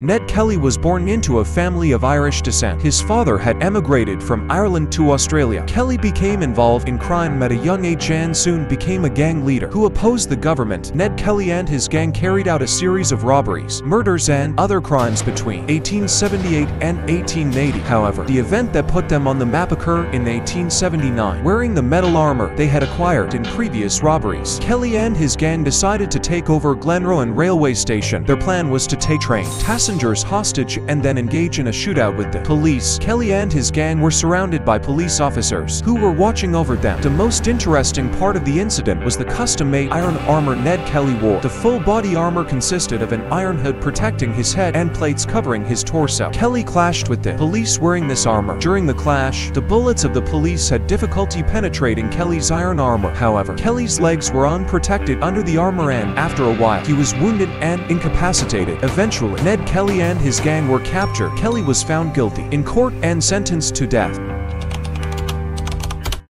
Ned Kelly was born into a family of Irish descent. His father had emigrated from Ireland to Australia. Kelly became involved in crime at a young age and soon became a gang leader who opposed the government. Ned Kelly and his gang carried out a series of robberies, murders and other crimes between 1878 and 1880. However, the event that put them on the map occurred in 1879, wearing the metal armor they had acquired in previous robberies. Kelly and his gang decided to take over Glenrowan railway station. Their plan was to take train, passengers hostage and then engage in a shootout with the police. Kelly and his gang were surrounded by police officers who were watching over them. The most interesting part of the incident was the custom-made iron armor Ned Kelly wore. The full body armor consisted of an iron hood protecting his head and plates covering his torso. Kelly clashed with the police wearing this armor. During the clash, the bullets of the police had difficulty penetrating Kelly's iron armor. However, Kelly's legs were unprotected under the armor and, after a while, he was wounded and incapacitated. Eventually, Ned Kelly and his gang were captured. Kelly was found guilty in court and sentenced to death.